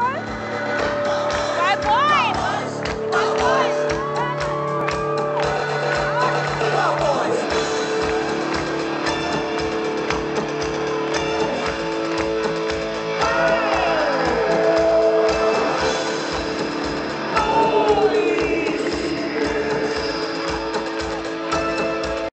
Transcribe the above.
What?